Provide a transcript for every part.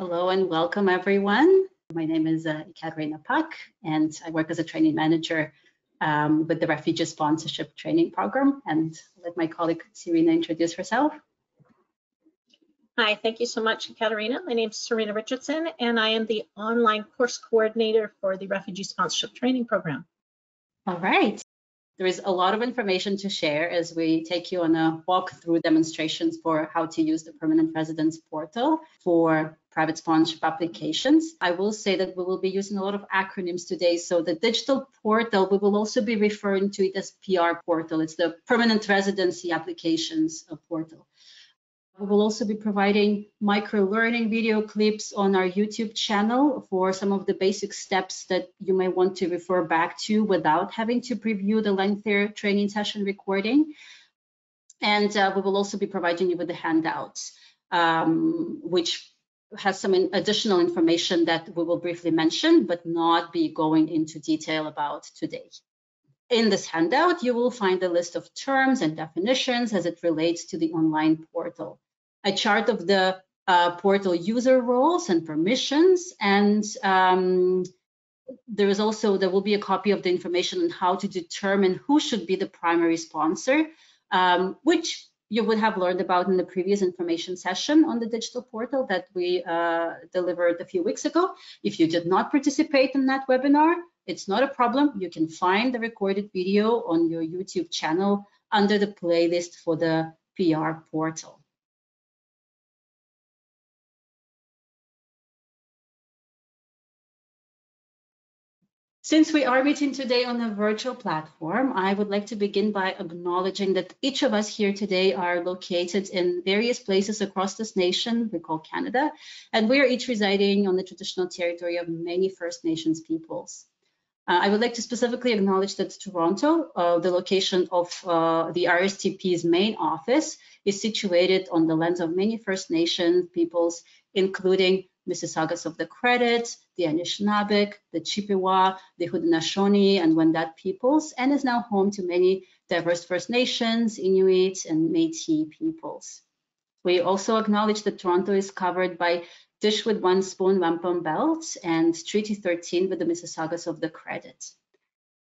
Hello and welcome everyone. My name is uh, Ekaterina Pak and I work as a training manager um, with the Refugee Sponsorship Training Program and I'll let my colleague Serena introduce herself. Hi, thank you so much, Katerina. My name is Serena Richardson, and I am the online course coordinator for the Refugee Sponsorship Training Program. All right. There is a lot of information to share as we take you on a walk-through demonstrations for how to use the permanent residence portal for private sponsorship applications. I will say that we will be using a lot of acronyms today. So the digital portal, we will also be referring to it as PR portal. It's the permanent residency applications portal. We will also be providing micro learning video clips on our YouTube channel for some of the basic steps that you may want to refer back to without having to preview the lengthier training session recording. And uh, we will also be providing you with the handouts, um, which has some additional information that we will briefly mention, but not be going into detail about today. In this handout, you will find a list of terms and definitions as it relates to the online portal a chart of the uh, portal user roles and permissions. And um, there is also, there will be a copy of the information on how to determine who should be the primary sponsor, um, which you would have learned about in the previous information session on the digital portal that we uh, delivered a few weeks ago. If you did not participate in that webinar, it's not a problem. You can find the recorded video on your YouTube channel under the playlist for the PR portal. Since we are meeting today on a virtual platform, I would like to begin by acknowledging that each of us here today are located in various places across this nation we call Canada, and we are each residing on the traditional territory of many First Nations peoples. Uh, I would like to specifically acknowledge that Toronto, uh, the location of uh, the RSTP's main office, is situated on the lands of many First Nation peoples, including Mississaugas of the Credit, the Anishinaabeg, the Chippewa, the Haudenosaunee, and Wendat peoples, and is now home to many diverse First Nations, Inuit, and Métis peoples. We also acknowledge that Toronto is covered by Dish with One Spoon Wampum Belt and Treaty 13 with the Mississaugas of the Credit.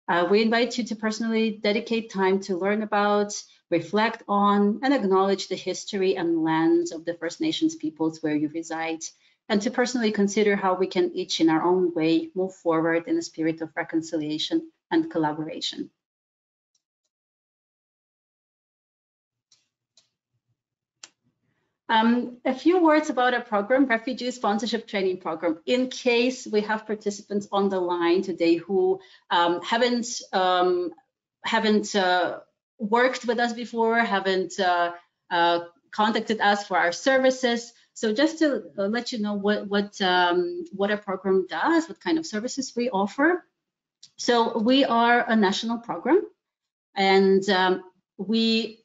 Uh, we invite you to personally dedicate time to learn about, reflect on, and acknowledge the history and lands of the First Nations peoples where you reside and to personally consider how we can each in our own way move forward in a spirit of reconciliation and collaboration. Um, a few words about our program, Refugee Sponsorship Training Program, in case we have participants on the line today who um, haven't um, haven't uh, worked with us before, haven't uh, uh, contacted us for our services. So just to uh, let you know what what um, what our program does, what kind of services we offer. So we are a national program, and um, we,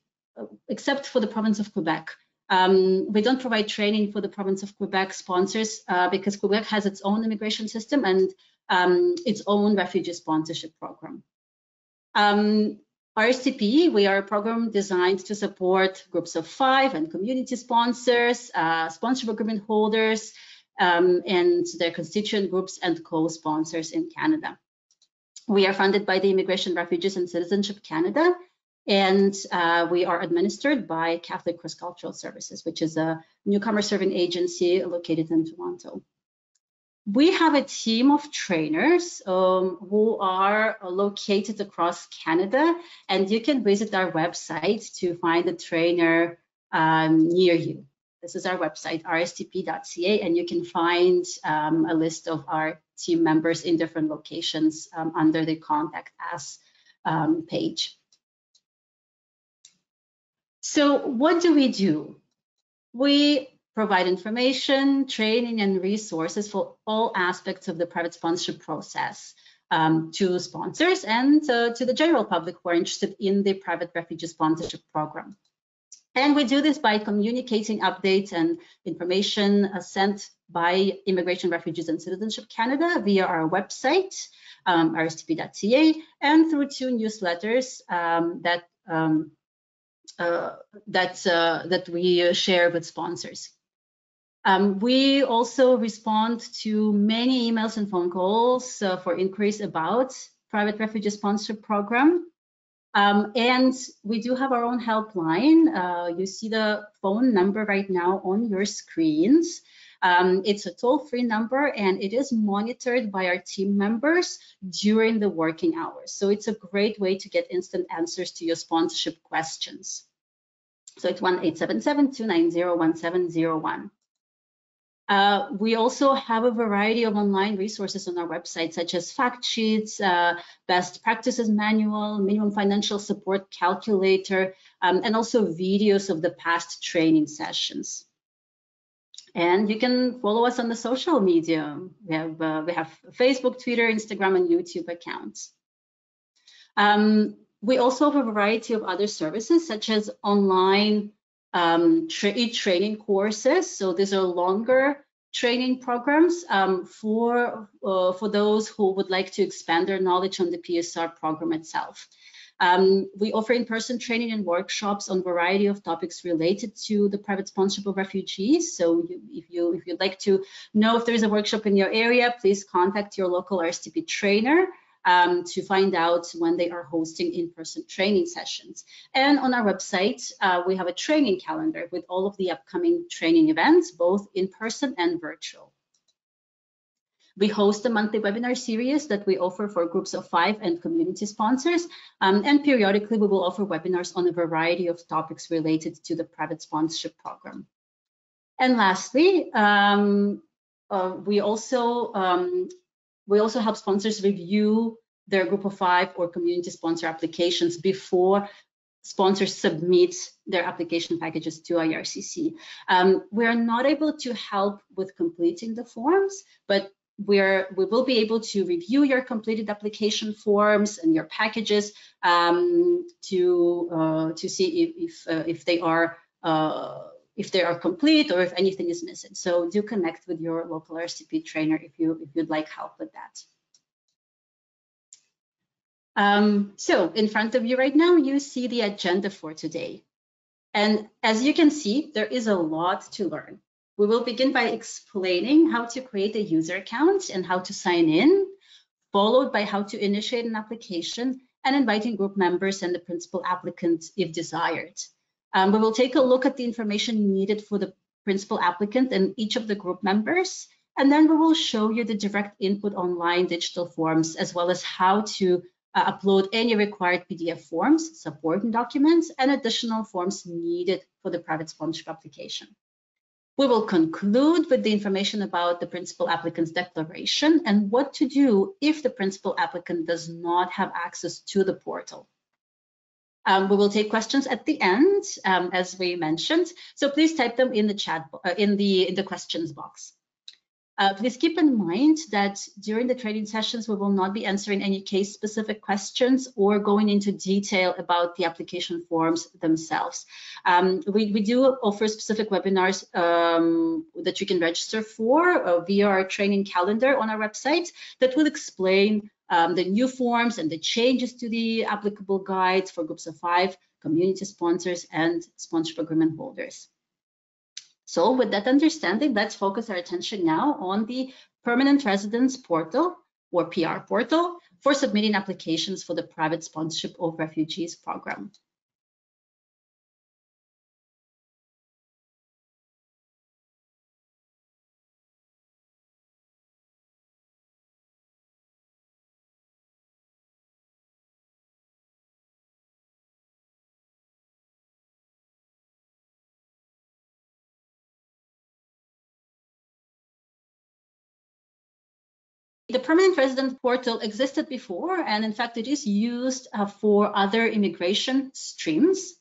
except for the province of Quebec, um, we don't provide training for the province of Quebec sponsors uh, because Quebec has its own immigration system and um, its own refugee sponsorship program. Um, RSTP, we are a program designed to support groups of five and community sponsors, uh, sponsorship agreement holders, um, and their constituent groups and co-sponsors in Canada. We are funded by the Immigration, Refugees and Citizenship Canada, and uh, we are administered by Catholic Cross Cultural Services, which is a newcomer serving agency located in Toronto we have a team of trainers um, who are located across Canada, and you can visit our website to find a trainer um, near you. This is our website, rstp.ca, and you can find um, a list of our team members in different locations um, under the Contact Us um, page. So what do we do? We provide information, training, and resources for all aspects of the private sponsorship process um, to sponsors and uh, to the general public who are interested in the private refugee sponsorship program. And we do this by communicating updates and information uh, sent by Immigration, Refugees and Citizenship Canada via our website, um, rstp.ca, and through two newsletters um, that um, uh, that uh, that we share with sponsors. Um, we also respond to many emails and phone calls uh, for inquiries about private refugee sponsorship program. Um, and we do have our own helpline. Uh, you see the phone number right now on your screens. Um, it's a toll-free number and it is monitored by our team members during the working hours. So it's a great way to get instant answers to your sponsorship questions. So it's 1-877-290-1701. Uh, we also have a variety of online resources on our website, such as fact sheets, uh, best practices manual, minimum financial support calculator, um, and also videos of the past training sessions. And you can follow us on the social media. We have, uh, we have Facebook, Twitter, Instagram, and YouTube accounts. Um, we also have a variety of other services, such as online um, tra training courses. So these are longer training programs um, for, uh, for those who would like to expand their knowledge on the PSR program itself. Um, we offer in-person training and workshops on a variety of topics related to the private sponsorship of refugees. So you, if you if you'd like to know if there's a workshop in your area, please contact your local RSTP trainer um, to find out when they are hosting in-person training sessions. And on our website, uh, we have a training calendar with all of the upcoming training events, both in person and virtual. We host a monthly webinar series that we offer for groups of five and community sponsors. Um, and periodically, we will offer webinars on a variety of topics related to the private sponsorship program. And lastly, um, uh, we also um, we also help sponsors review their group of five or community sponsor applications before sponsors submit their application packages to IRCC. Um, we're not able to help with completing the forms, but we're, we will be able to review your completed application forms and your packages um, to uh, to see if if, uh, if they are uh, if they are complete or if anything is missing. So do connect with your local RSTP trainer if you if you'd like help with that. Um, so in front of you right now, you see the agenda for today. And as you can see, there is a lot to learn. We will begin by explaining how to create a user account and how to sign in, followed by how to initiate an application and inviting group members and the principal applicant if desired. Um, we will take a look at the information needed for the principal applicant and each of the group members, and then we will show you the direct input online digital forms, as well as how to uh, upload any required PDF forms, supporting documents, and additional forms needed for the private sponsorship application. We will conclude with the information about the principal applicant's declaration and what to do if the principal applicant does not have access to the portal. Um, we will take questions at the end, um, as we mentioned. So please type them in the chat, uh, in the in the questions box. Uh, please keep in mind that during the training sessions, we will not be answering any case-specific questions or going into detail about the application forms themselves. Um, we, we, do offer specific webinars um, that you can register for uh, via our training calendar on our website that will explain um, the new forms and the changes to the applicable guides for groups of five, community sponsors, and sponsorship agreement holders. So with that understanding, let's focus our attention now on the Permanent Residence Portal, or PR portal, for submitting applications for the Private Sponsorship of Refugees program. The permanent resident portal existed before, and in fact, it is used uh, for other immigration streams.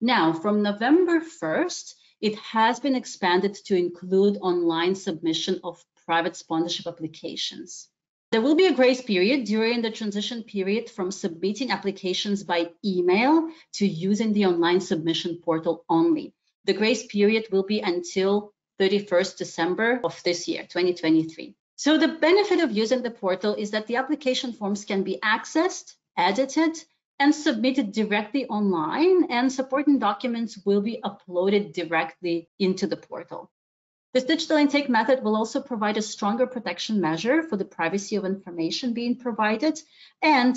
Now, from November 1st, it has been expanded to include online submission of private sponsorship applications. There will be a grace period during the transition period from submitting applications by email to using the online submission portal only. The grace period will be until 31st December of this year, 2023. So the benefit of using the portal is that the application forms can be accessed, edited, and submitted directly online, and supporting documents will be uploaded directly into the portal. This digital intake method will also provide a stronger protection measure for the privacy of information being provided, and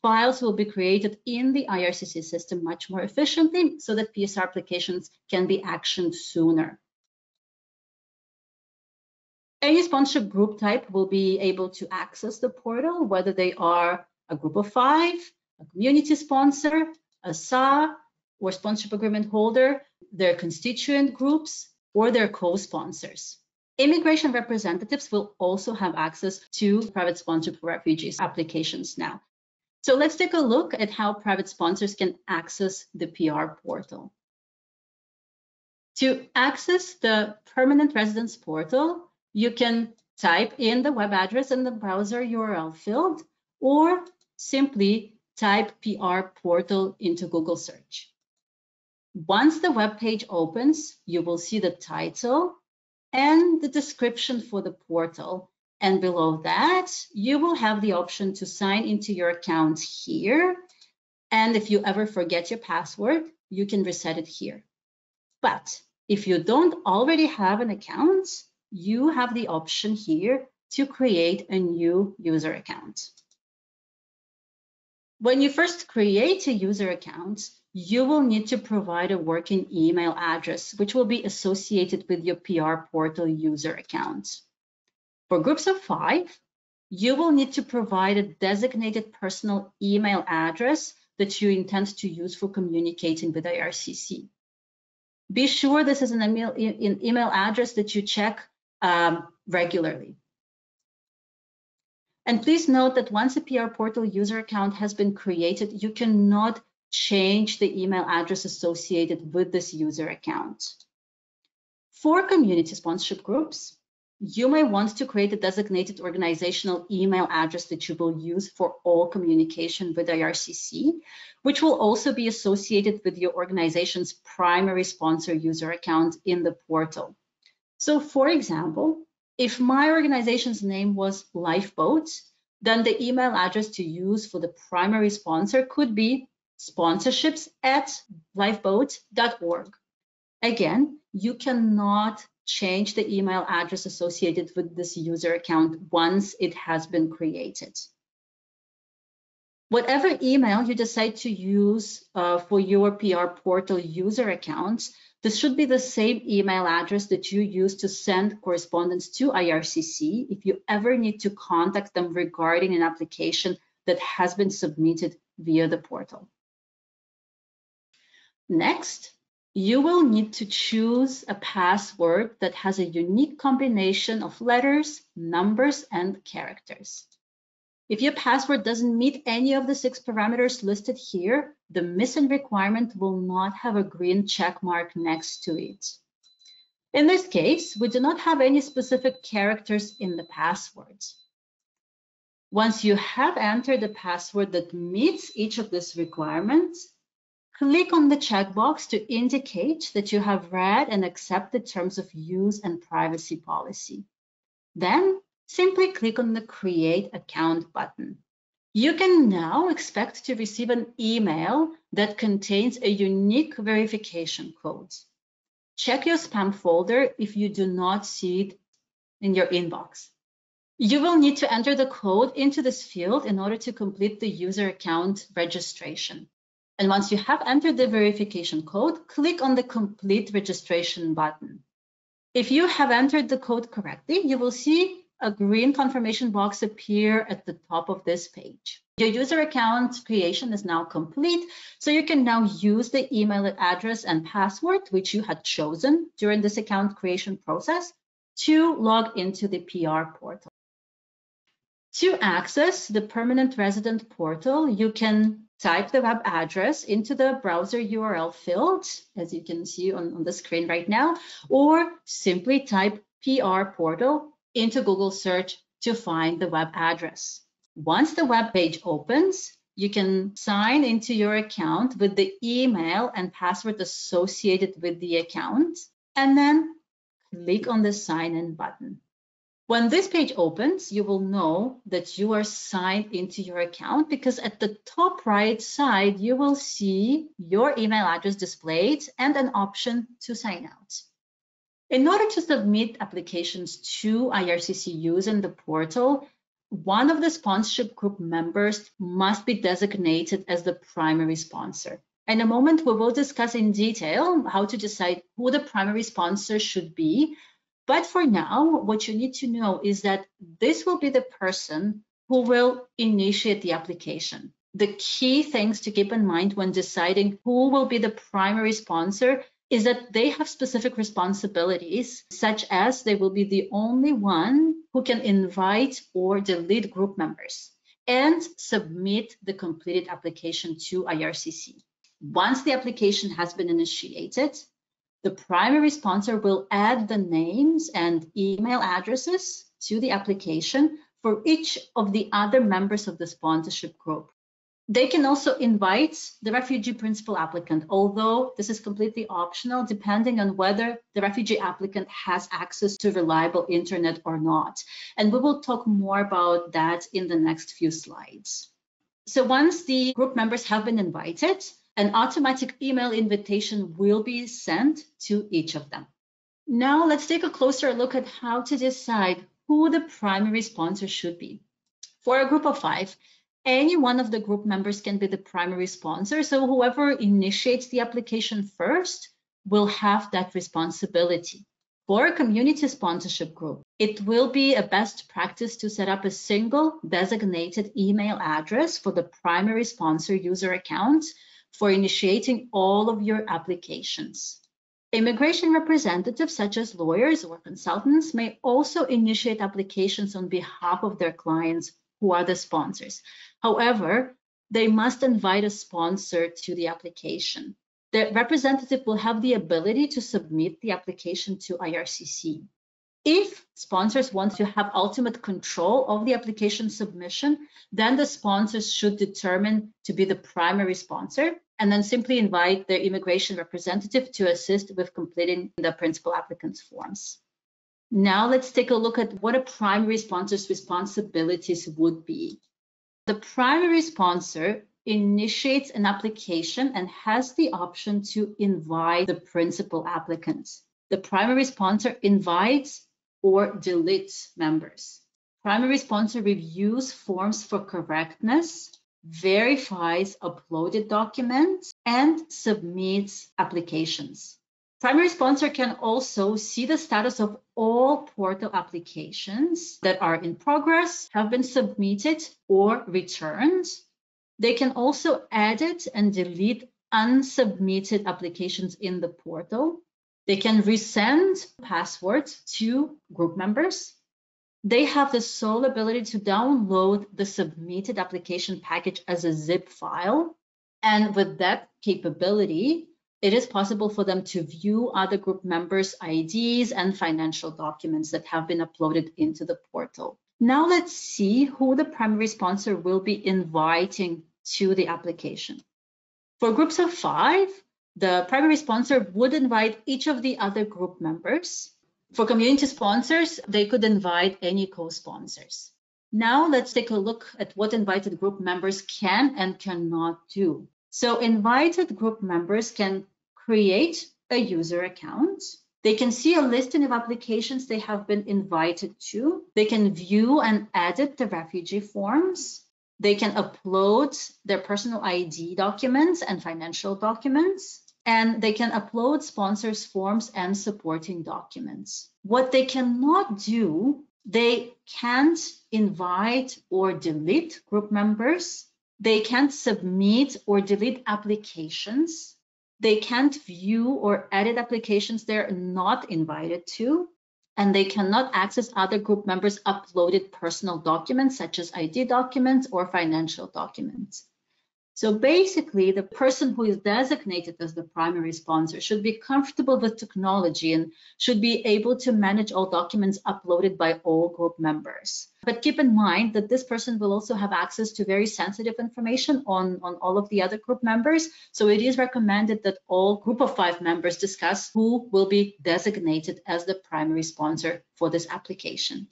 files will be created in the IRCC system much more efficiently so that PSR applications can be actioned sooner. Any sponsorship group type will be able to access the portal, whether they are a group of five, a community sponsor, a SA, or sponsorship agreement holder, their constituent groups, or their co-sponsors. Immigration representatives will also have access to private sponsorship for refugees applications now. So let's take a look at how private sponsors can access the PR portal. To access the permanent residence portal, you can type in the web address in the browser URL field or simply type PR portal into Google search. Once the web page opens, you will see the title and the description for the portal. And below that, you will have the option to sign into your account here. And if you ever forget your password, you can reset it here. But if you don't already have an account, you have the option here to create a new user account. When you first create a user account, you will need to provide a working email address, which will be associated with your PR portal user account. For groups of five, you will need to provide a designated personal email address that you intend to use for communicating with IRCC. Be sure this is an email, an email address that you check um, regularly. And please note that once a PR portal user account has been created, you cannot change the email address associated with this user account. For community sponsorship groups, you may want to create a designated organizational email address that you will use for all communication with IRCC, which will also be associated with your organization's primary sponsor user account in the portal. So for example, if my organization's name was Lifeboat, then the email address to use for the primary sponsor could be sponsorships at lifeboat.org. Again, you cannot change the email address associated with this user account once it has been created. Whatever email you decide to use uh, for your PR portal user account, this should be the same email address that you use to send correspondence to IRCC if you ever need to contact them regarding an application that has been submitted via the portal. Next, you will need to choose a password that has a unique combination of letters, numbers, and characters. If your password doesn't meet any of the six parameters listed here, the missing requirement will not have a green check mark next to it. In this case, we do not have any specific characters in the password. Once you have entered a password that meets each of these requirements, click on the checkbox to indicate that you have read and accepted terms of use and privacy policy. Then simply click on the Create Account button. You can now expect to receive an email that contains a unique verification code. Check your spam folder if you do not see it in your inbox. You will need to enter the code into this field in order to complete the user account registration. And once you have entered the verification code, click on the Complete Registration button. If you have entered the code correctly, you will see a green confirmation box appear at the top of this page. Your user account creation is now complete, so you can now use the email address and password which you had chosen during this account creation process to log into the PR portal. To access the permanent resident portal, you can type the web address into the browser URL field, as you can see on, on the screen right now, or simply type PR portal into Google search to find the web address. Once the web page opens, you can sign into your account with the email and password associated with the account, and then click on the sign in button. When this page opens, you will know that you are signed into your account because at the top right side, you will see your email address displayed and an option to sign out. In order to submit applications to IRCC using the portal, one of the sponsorship group members must be designated as the primary sponsor. In a moment, we will discuss in detail how to decide who the primary sponsor should be. But for now, what you need to know is that this will be the person who will initiate the application. The key things to keep in mind when deciding who will be the primary sponsor is that they have specific responsibilities, such as they will be the only one who can invite or delete group members and submit the completed application to IRCC. Once the application has been initiated, the primary sponsor will add the names and email addresses to the application for each of the other members of the sponsorship group. They can also invite the refugee principal applicant, although this is completely optional depending on whether the refugee applicant has access to reliable internet or not. And we will talk more about that in the next few slides. So once the group members have been invited, an automatic email invitation will be sent to each of them. Now let's take a closer look at how to decide who the primary sponsor should be. For a group of five, any one of the group members can be the primary sponsor. So whoever initiates the application first will have that responsibility. For a community sponsorship group, it will be a best practice to set up a single designated email address for the primary sponsor user account for initiating all of your applications. Immigration representatives, such as lawyers or consultants, may also initiate applications on behalf of their clients who are the sponsors. However, they must invite a sponsor to the application. The representative will have the ability to submit the application to IRCC. If sponsors want to have ultimate control of the application submission, then the sponsors should determine to be the primary sponsor and then simply invite their immigration representative to assist with completing the principal applicant's forms. Now let's take a look at what a primary sponsor's responsibilities would be. The primary sponsor initiates an application and has the option to invite the principal applicant. The primary sponsor invites or deletes members. Primary sponsor reviews forms for correctness, verifies uploaded documents, and submits applications. Primary sponsor can also see the status of all portal applications that are in progress, have been submitted or returned. They can also edit and delete unsubmitted applications in the portal. They can resend passwords to group members. They have the sole ability to download the submitted application package as a zip file. And with that capability, it is possible for them to view other group members' IDs and financial documents that have been uploaded into the portal. Now let's see who the primary sponsor will be inviting to the application. For groups of five, the primary sponsor would invite each of the other group members. For community sponsors, they could invite any co-sponsors. Now let's take a look at what invited group members can and cannot do. So invited group members can create a user account. They can see a listing of applications they have been invited to. They can view and edit the refugee forms. They can upload their personal ID documents and financial documents. And they can upload sponsors forms and supporting documents. What they cannot do, they can't invite or delete group members. They can't submit or delete applications they can't view or edit applications they're not invited to, and they cannot access other group members' uploaded personal documents such as ID documents or financial documents. So basically, the person who is designated as the primary sponsor should be comfortable with technology and should be able to manage all documents uploaded by all group members. But keep in mind that this person will also have access to very sensitive information on, on all of the other group members. So it is recommended that all group of five members discuss who will be designated as the primary sponsor for this application.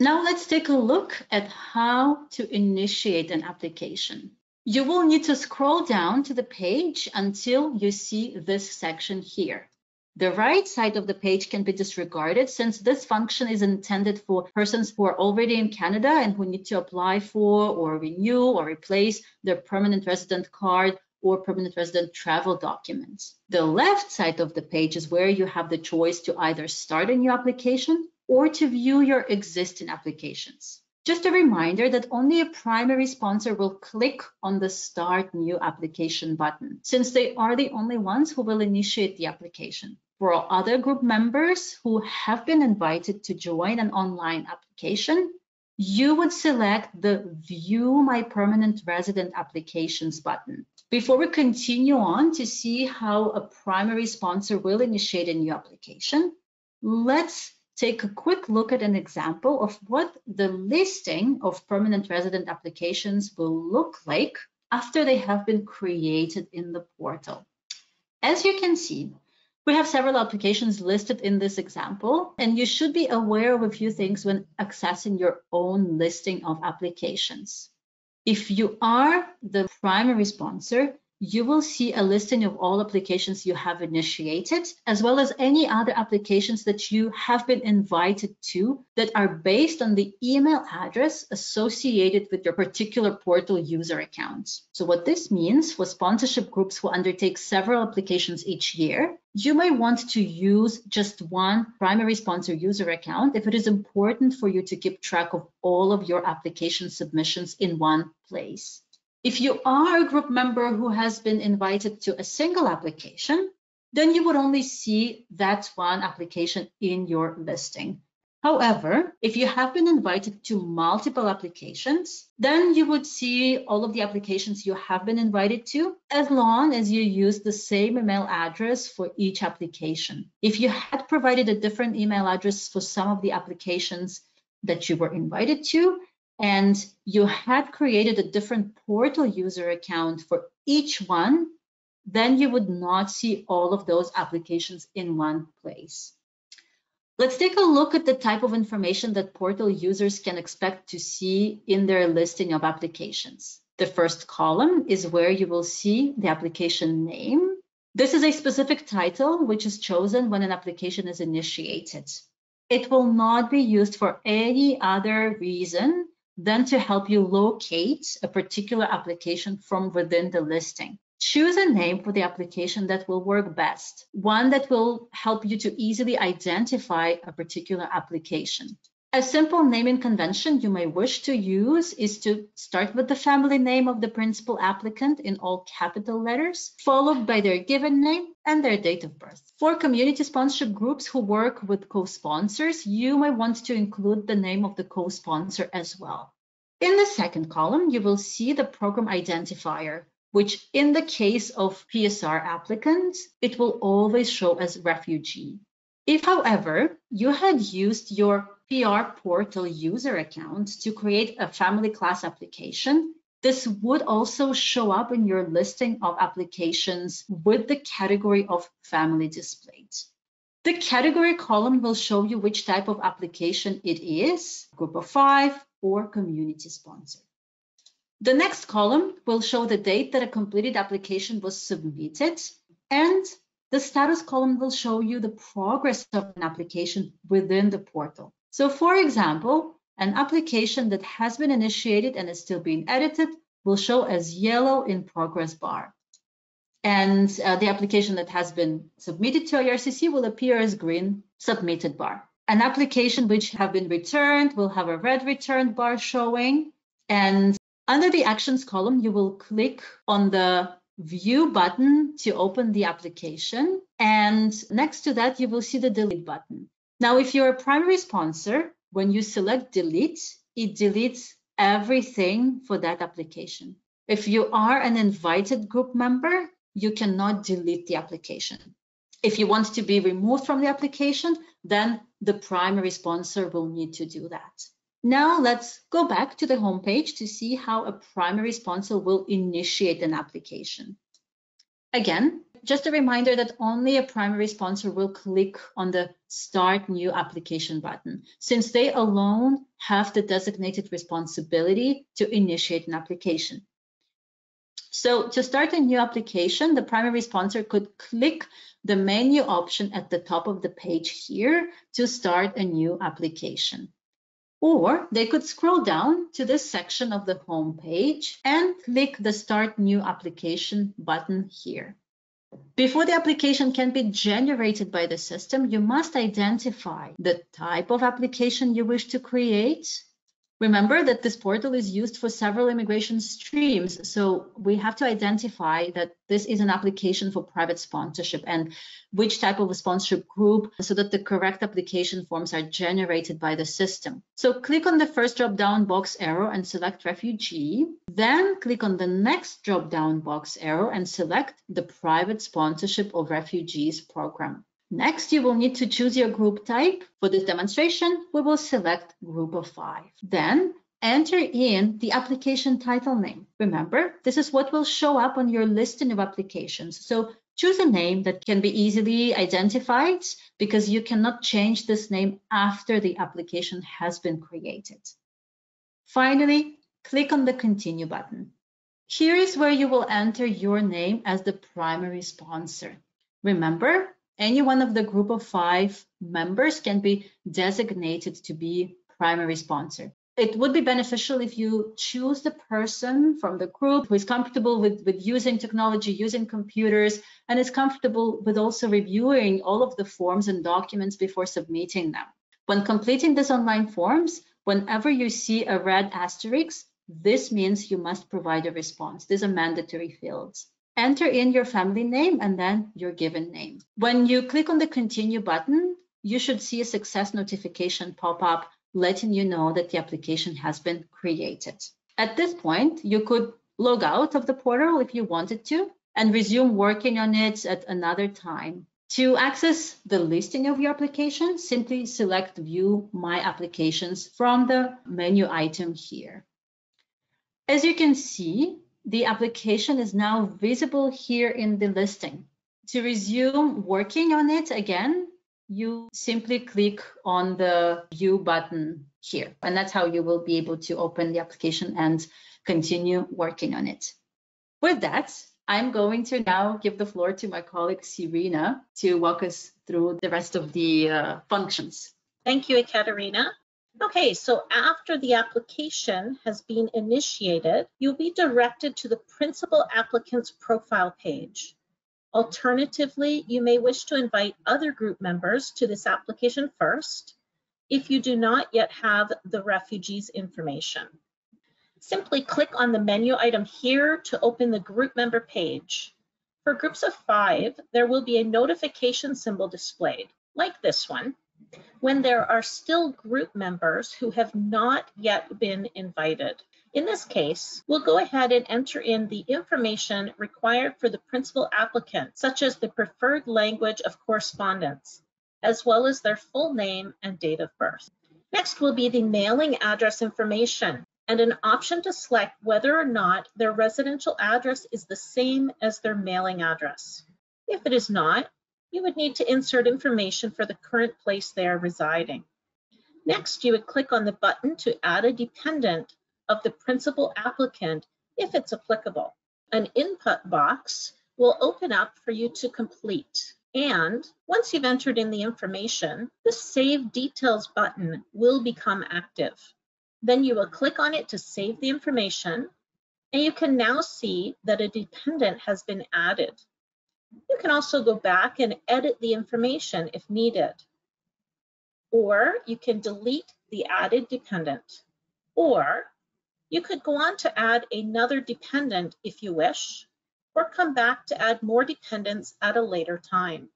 Now let's take a look at how to initiate an application. You will need to scroll down to the page until you see this section here. The right side of the page can be disregarded since this function is intended for persons who are already in Canada and who need to apply for or renew or replace their permanent resident card or permanent resident travel documents. The left side of the page is where you have the choice to either start a new application or to view your existing applications. Just a reminder that only a primary sponsor will click on the Start New Application button, since they are the only ones who will initiate the application. For other group members who have been invited to join an online application, you would select the View My Permanent Resident Applications button. Before we continue on to see how a primary sponsor will initiate a new application, let's take a quick look at an example of what the listing of permanent resident applications will look like after they have been created in the portal. As you can see, we have several applications listed in this example, and you should be aware of a few things when accessing your own listing of applications. If you are the primary sponsor, you will see a listing of all applications you have initiated, as well as any other applications that you have been invited to that are based on the email address associated with your particular portal user account. So what this means for sponsorship groups who undertake several applications each year, you may want to use just one primary sponsor user account if it is important for you to keep track of all of your application submissions in one place. If you are a group member who has been invited to a single application, then you would only see that one application in your listing. However, if you have been invited to multiple applications, then you would see all of the applications you have been invited to, as long as you use the same email address for each application. If you had provided a different email address for some of the applications that you were invited to, and you had created a different portal user account for each one, then you would not see all of those applications in one place. Let's take a look at the type of information that portal users can expect to see in their listing of applications. The first column is where you will see the application name. This is a specific title which is chosen when an application is initiated. It will not be used for any other reason then to help you locate a particular application from within the listing. Choose a name for the application that will work best, one that will help you to easily identify a particular application. A simple naming convention you may wish to use is to start with the family name of the principal applicant in all capital letters, followed by their given name and their date of birth. For community sponsorship groups who work with co-sponsors, you may want to include the name of the co-sponsor as well. In the second column, you will see the program identifier, which in the case of PSR applicants, it will always show as refugee. If, however, you had used your PR portal user account to create a family class application, this would also show up in your listing of applications with the category of family displayed. The category column will show you which type of application it is, group of five or community sponsor. The next column will show the date that a completed application was submitted and the status column will show you the progress of an application within the portal. So for example, an application that has been initiated and is still being edited will show as yellow in progress bar. And uh, the application that has been submitted to IRCC will appear as green submitted bar. An application which have been returned will have a red returned bar showing. And under the actions column, you will click on the view button to open the application. And next to that, you will see the delete button. Now, if you're a primary sponsor, when you select delete, it deletes everything for that application. If you are an invited group member, you cannot delete the application. If you want to be removed from the application, then the primary sponsor will need to do that. Now let's go back to the homepage to see how a primary sponsor will initiate an application. Again, just a reminder that only a primary sponsor will click on the Start New Application button, since they alone have the designated responsibility to initiate an application. So to start a new application, the primary sponsor could click the menu option at the top of the page here to start a new application. Or they could scroll down to this section of the home page and click the Start New Application button here. Before the application can be generated by the system, you must identify the type of application you wish to create, Remember that this portal is used for several immigration streams, so we have to identify that this is an application for private sponsorship and which type of a sponsorship group so that the correct application forms are generated by the system. So click on the first drop-down box arrow and select refugee, then click on the next drop-down box arrow and select the private sponsorship of refugees program. Next, you will need to choose your group type. For this demonstration, we will select group of five. Then enter in the application title name. Remember, this is what will show up on your listing of applications. So choose a name that can be easily identified because you cannot change this name after the application has been created. Finally, click on the continue button. Here is where you will enter your name as the primary sponsor. Remember, any one of the group of five members can be designated to be primary sponsor. It would be beneficial if you choose the person from the group who is comfortable with, with using technology, using computers, and is comfortable with also reviewing all of the forms and documents before submitting them. When completing these online forms, whenever you see a red asterisk, this means you must provide a response. These are mandatory fields enter in your family name and then your given name. When you click on the continue button, you should see a success notification pop up letting you know that the application has been created. At this point, you could log out of the portal if you wanted to and resume working on it at another time. To access the listing of your application, simply select View My Applications from the menu item here. As you can see, the application is now visible here in the listing. To resume working on it again, you simply click on the view button here. And that's how you will be able to open the application and continue working on it. With that, I'm going to now give the floor to my colleague Serena to walk us through the rest of the uh, functions. Thank you, Ekaterina. Okay, so after the application has been initiated, you'll be directed to the principal applicant's profile page. Alternatively, you may wish to invite other group members to this application first if you do not yet have the refugees information. Simply click on the menu item here to open the group member page. For groups of five, there will be a notification symbol displayed, like this one, when there are still group members who have not yet been invited. In this case, we'll go ahead and enter in the information required for the principal applicant, such as the preferred language of correspondence, as well as their full name and date of birth. Next will be the mailing address information and an option to select whether or not their residential address is the same as their mailing address. If it is not, you would need to insert information for the current place they are residing. Next, you would click on the button to add a dependent of the principal applicant if it's applicable. An input box will open up for you to complete. And once you've entered in the information, the Save Details button will become active. Then you will click on it to save the information, and you can now see that a dependent has been added. You can also go back and edit the information if needed. Or you can delete the added dependent. Or you could go on to add another dependent if you wish, or come back to add more dependents at a later time.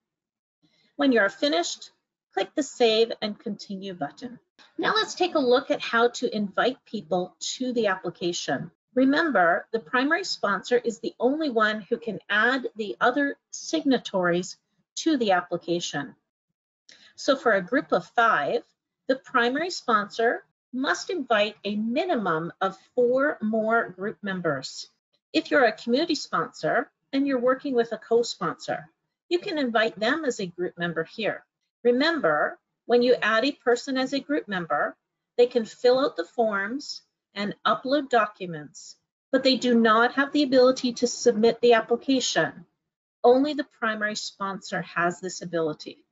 When you are finished, click the Save and Continue button. Now let's take a look at how to invite people to the application. Remember, the primary sponsor is the only one who can add the other signatories to the application. So for a group of five, the primary sponsor must invite a minimum of four more group members. If you're a community sponsor and you're working with a co-sponsor, you can invite them as a group member here. Remember, when you add a person as a group member, they can fill out the forms and upload documents, but they do not have the ability to submit the application Only the primary sponsor has this ability.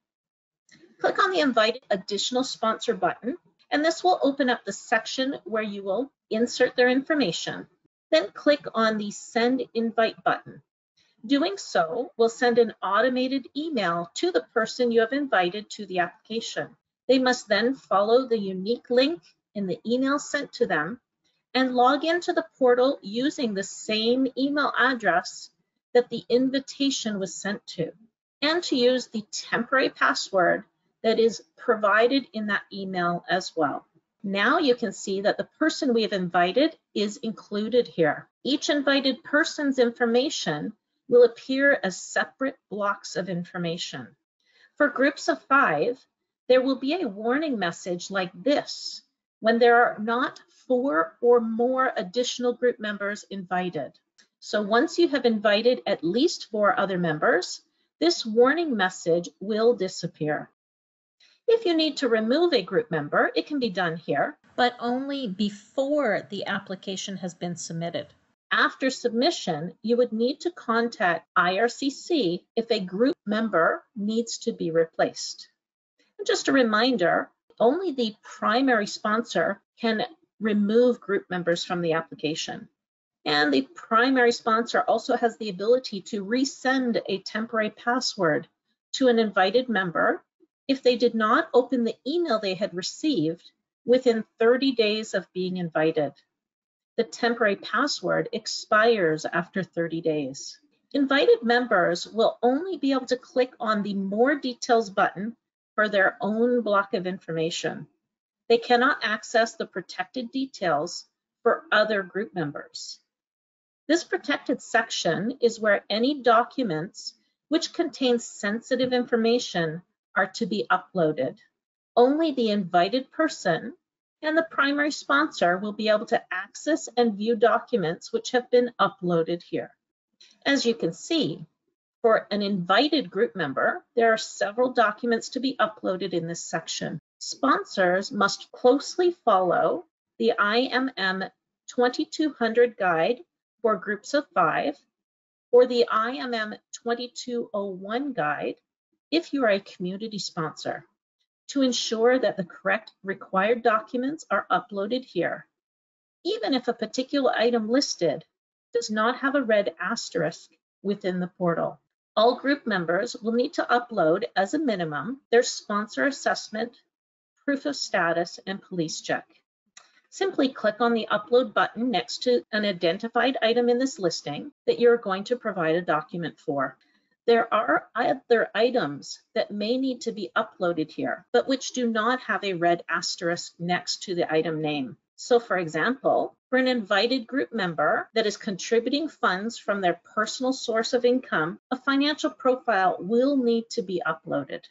Click on the Invite Additional Sponsor button, and this will open up the section where you will insert their information. Then click on the Send Invite button. Doing so will send an automated email to the person you have invited to the application. They must then follow the unique link in the email sent to them and log into the portal using the same email address that the invitation was sent to, and to use the temporary password that is provided in that email as well. Now you can see that the person we have invited is included here. Each invited person's information will appear as separate blocks of information. For groups of five, there will be a warning message like this when there are not four or more additional group members invited. So once you have invited at least four other members, this warning message will disappear. If you need to remove a group member, it can be done here, but only before the application has been submitted. After submission, you would need to contact IRCC if a group member needs to be replaced. And just a reminder, only the primary sponsor can remove group members from the application. And the primary sponsor also has the ability to resend a temporary password to an invited member if they did not open the email they had received within 30 days of being invited the temporary password expires after 30 days. Invited members will only be able to click on the More Details button for their own block of information. They cannot access the protected details for other group members. This protected section is where any documents which contain sensitive information are to be uploaded. Only the invited person and the primary sponsor will be able to access and view documents which have been uploaded here. As you can see, for an invited group member, there are several documents to be uploaded in this section. Sponsors must closely follow the IMM 2200 guide for groups of five or the IMM 2201 guide if you are a community sponsor to ensure that the correct required documents are uploaded here, even if a particular item listed does not have a red asterisk within the portal. All group members will need to upload as a minimum their sponsor assessment, proof of status, and police check. Simply click on the upload button next to an identified item in this listing that you're going to provide a document for. There are other items that may need to be uploaded here, but which do not have a red asterisk next to the item name. So for example, for an invited group member that is contributing funds from their personal source of income, a financial profile will need to be uploaded.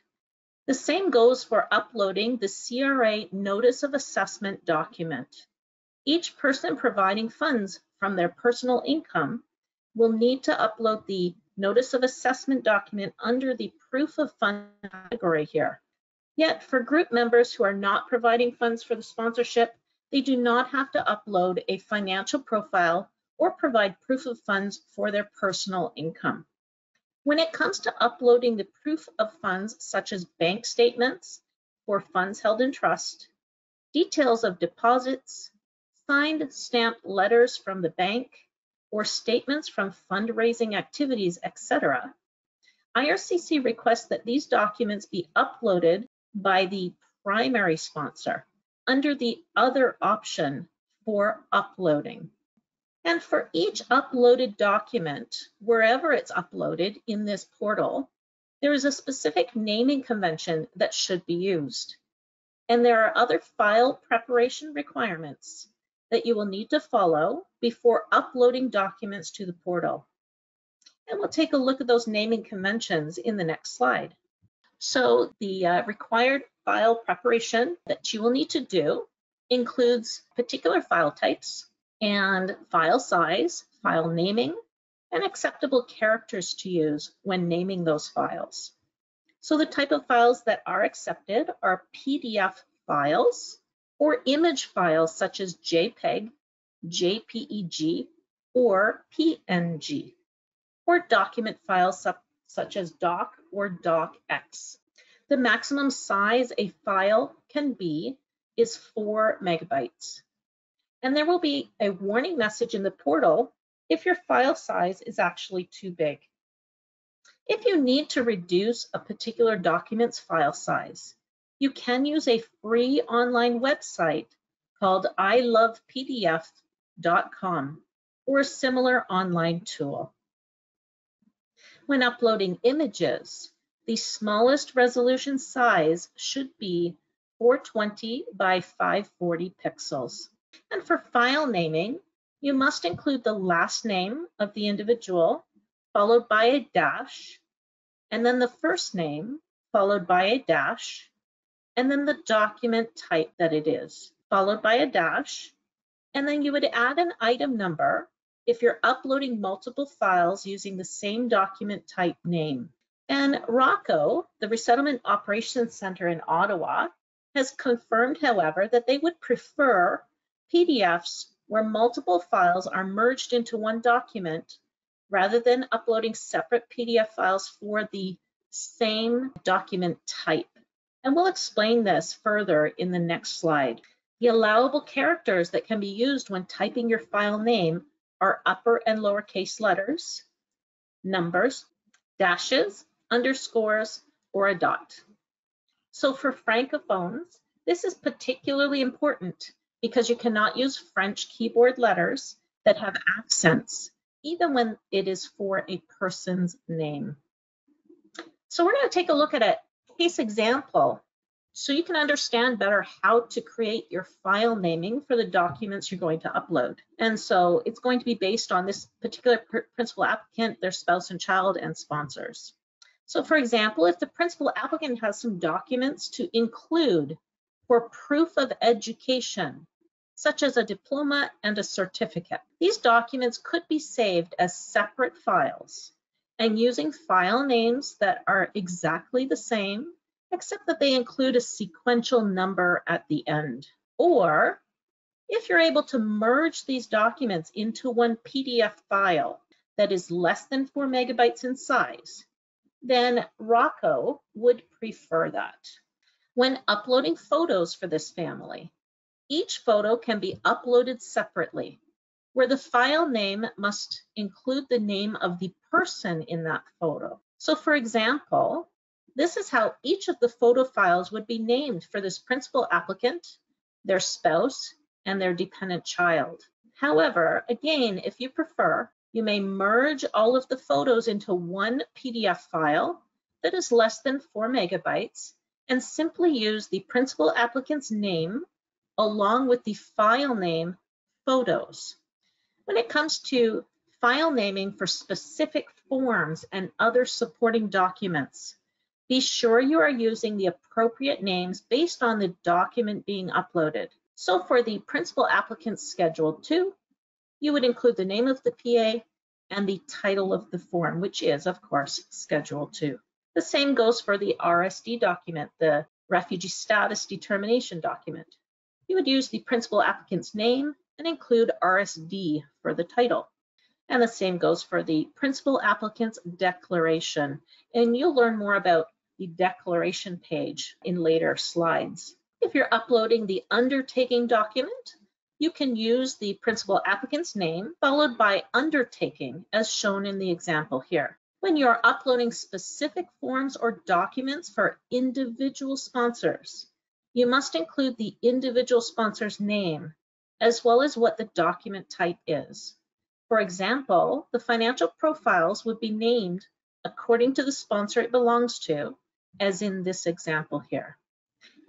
The same goes for uploading the CRA Notice of Assessment document. Each person providing funds from their personal income will need to upload the notice of assessment document under the proof of fund category here. Yet for group members who are not providing funds for the sponsorship, they do not have to upload a financial profile or provide proof of funds for their personal income. When it comes to uploading the proof of funds, such as bank statements or funds held in trust, details of deposits, signed stamped letters from the bank, or statements from fundraising activities, etc., IRCC requests that these documents be uploaded by the primary sponsor under the other option for uploading. And for each uploaded document, wherever it's uploaded in this portal, there is a specific naming convention that should be used. And there are other file preparation requirements that you will need to follow before uploading documents to the portal. And we'll take a look at those naming conventions in the next slide. So the uh, required file preparation that you will need to do includes particular file types and file size, file naming, and acceptable characters to use when naming those files. So the type of files that are accepted are PDF files, or image files such as JPEG, JPEG, or PNG, or document files such as doc or docx. The maximum size a file can be is four megabytes. And there will be a warning message in the portal if your file size is actually too big. If you need to reduce a particular document's file size, you can use a free online website called ilovepdf.com or a similar online tool. When uploading images, the smallest resolution size should be 420 by 540 pixels. And for file naming, you must include the last name of the individual, followed by a dash, and then the first name, followed by a dash, and then the document type that it is, followed by a dash, and then you would add an item number if you're uploading multiple files using the same document type name. And ROC-O, the Resettlement Operations Center in Ottawa, has confirmed, however, that they would prefer PDFs where multiple files are merged into one document rather than uploading separate PDF files for the same document type. And we'll explain this further in the next slide. The allowable characters that can be used when typing your file name are upper and lowercase letters, numbers, dashes, underscores, or a dot. So for francophones, this is particularly important because you cannot use French keyboard letters that have accents, even when it is for a person's name. So we're going to take a look at a case example so you can understand better how to create your file naming for the documents you're going to upload. And so it's going to be based on this particular principal applicant, their spouse and child, and sponsors. So for example, if the principal applicant has some documents to include for proof of education, such as a diploma and a certificate. These documents could be saved as separate files and using file names that are exactly the same, except that they include a sequential number at the end. Or if you're able to merge these documents into one PDF file that is less than four megabytes in size, then ROC-O would prefer that. When uploading photos for this family, each photo can be uploaded separately, where the file name must include the name of the person in that photo. So for example, this is how each of the photo files would be named for this principal applicant, their spouse, and their dependent child. However, again, if you prefer, you may merge all of the photos into one PDF file that is less than four megabytes and simply use the principal applicant's name along with the file name photos. When it comes to file naming for specific forms and other supporting documents, be sure you are using the appropriate names based on the document being uploaded. So for the principal applicant schedule 2, you would include the name of the PA and the title of the form, which is, of course, Schedule 2. The same goes for the RSD document, the Refugee Status Determination document. You would use the principal applicant's name and include RSD for the title. And the same goes for the principal applicant's declaration. And you'll learn more about the declaration page in later slides. If you're uploading the undertaking document, you can use the principal applicant's name followed by undertaking as shown in the example here. When you're uploading specific forms or documents for individual sponsors, you must include the individual sponsor's name, as well as what the document type is. For example, the financial profiles would be named according to the sponsor it belongs to, as in this example here.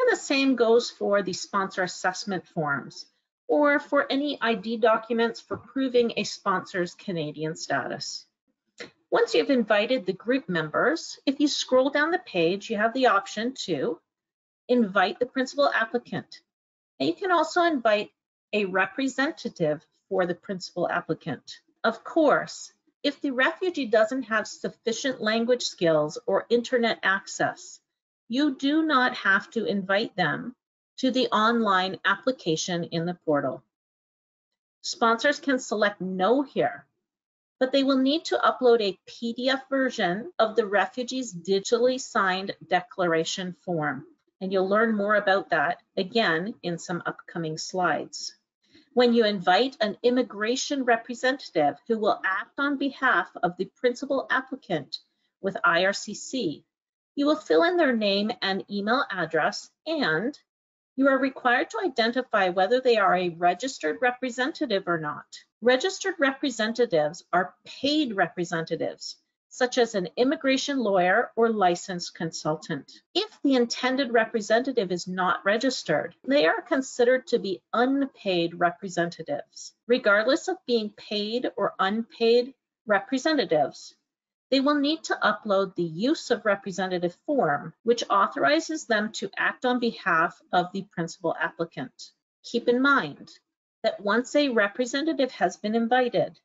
And the same goes for the sponsor assessment forms, or for any ID documents for proving a sponsor's Canadian status. Once you've invited the group members, if you scroll down the page, you have the option to invite the principal applicant. And you can also invite a representative for the principal applicant. Of course, if the refugee doesn't have sufficient language skills or internet access, you do not have to invite them to the online application in the portal. Sponsors can select no here but they will need to upload a PDF version of the refugee's digitally signed declaration form. And you'll learn more about that again in some upcoming slides. When you invite an immigration representative who will act on behalf of the principal applicant with IRCC, you will fill in their name and email address and you are required to identify whether they are a registered representative or not. Registered representatives are paid representatives, such as an immigration lawyer or licensed consultant. If the intended representative is not registered, they are considered to be unpaid representatives. Regardless of being paid or unpaid representatives, they will need to upload the use of representative form, which authorizes them to act on behalf of the principal applicant. Keep in mind that once a representative has been invited,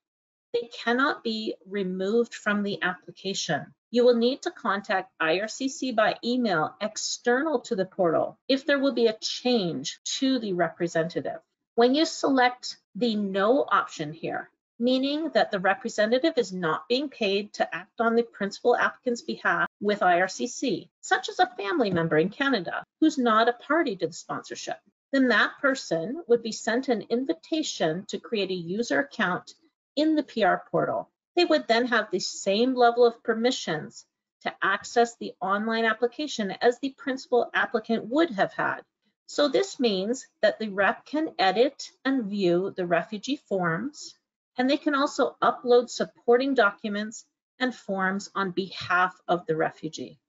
they cannot be removed from the application. You will need to contact IRCC by email external to the portal if there will be a change to the representative. When you select the no option here, meaning that the representative is not being paid to act on the principal applicant's behalf with IRCC, such as a family member in Canada who's not a party to the sponsorship. Then that person would be sent an invitation to create a user account in the PR portal. They would then have the same level of permissions to access the online application as the principal applicant would have had. So this means that the rep can edit and view the refugee forms, and they can also upload supporting documents and forms on behalf of the refugee.